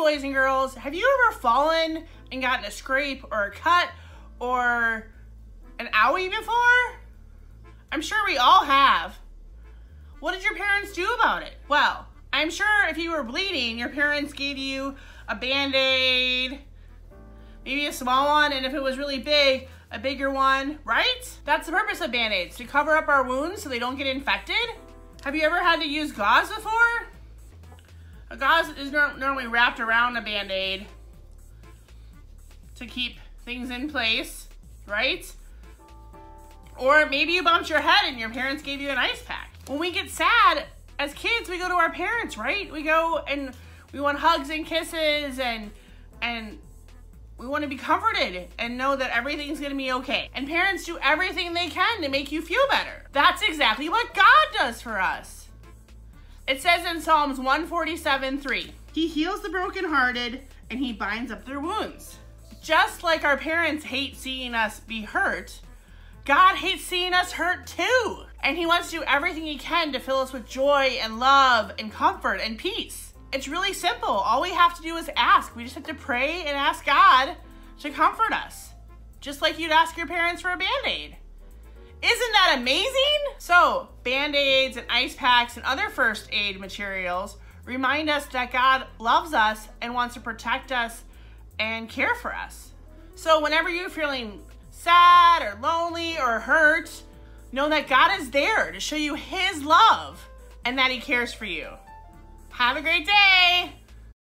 boys and girls, have you ever fallen and gotten a scrape or a cut or an owie before? I'm sure we all have. What did your parents do about it? Well, I'm sure if you were bleeding, your parents gave you a band aid, maybe a small one, and if it was really big, a bigger one, right? That's the purpose of band aids to cover up our wounds so they don't get infected. Have you ever had to use gauze before? A gauze is normally wrapped around a band aid to keep things in place, right? Or maybe you bumped your head and your parents gave you an ice pack. When we get sad, as kids, we go to our parents, right? We go and we want hugs and kisses and and we want to be comforted and know that everything's going to be okay. And parents do everything they can to make you feel better. That's exactly what God does for us. It says in Psalms 147 3, He heals the brokenhearted and He binds up their wounds. Just like our parents hate seeing us be hurt, God hates seeing us hurt too. And He wants to do everything He can to fill us with joy and love and comfort and peace. It's really simple. All we have to do is ask. We just have to pray and ask God to comfort us, just like you'd ask your parents for a band aid. Isn't that amazing? So, band aids and ice packs and other first aid materials remind us that God loves us and wants to protect us and care for us. So, whenever you're feeling sad or lonely or hurt, know that God is there to show you His love and that He cares for you. Have a great day!